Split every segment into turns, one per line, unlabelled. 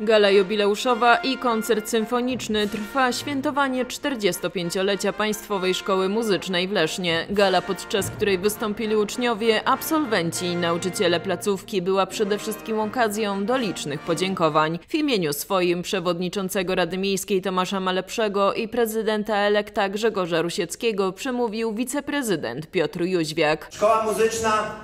Gala jubileuszowa i koncert symfoniczny trwa świętowanie 45-lecia Państwowej Szkoły Muzycznej w Lesznie. Gala, podczas której wystąpili uczniowie, absolwenci i nauczyciele placówki była przede wszystkim okazją do licznych podziękowań. W imieniu swoim przewodniczącego Rady Miejskiej Tomasza Malepszego i prezydenta elekta Grzegorza Rusieckiego przemówił wiceprezydent Piotr Jóźwiak.
Szkoła muzyczna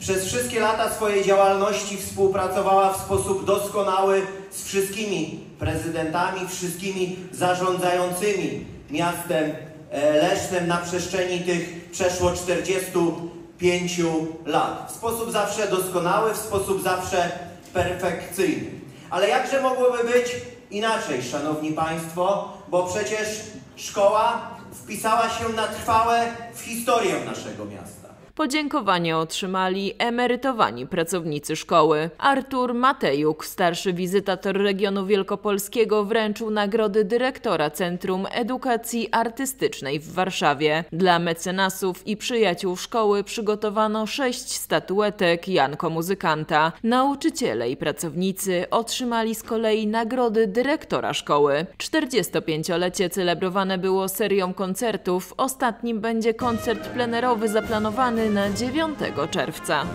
przez wszystkie lata swojej działalności współpracowała w sposób doskonały z wszystkimi prezydentami, wszystkimi zarządzającymi miastem e, Lesznem na przestrzeni tych przeszło 45 lat. W sposób zawsze doskonały, w sposób zawsze perfekcyjny. Ale jakże mogłoby być inaczej, szanowni państwo, bo przecież szkoła wpisała się na trwałe w historię naszego miasta.
Podziękowania otrzymali emerytowani pracownicy szkoły. Artur Matejuk, starszy wizytator regionu wielkopolskiego, wręczył nagrody dyrektora Centrum Edukacji Artystycznej w Warszawie. Dla mecenasów i przyjaciół szkoły przygotowano sześć statuetek Janko Muzykanta. Nauczyciele i pracownicy otrzymali z kolei nagrody dyrektora szkoły. 45-lecie celebrowane było serią koncertów. Ostatnim będzie koncert plenerowy zaplanowany na 9 czerwca.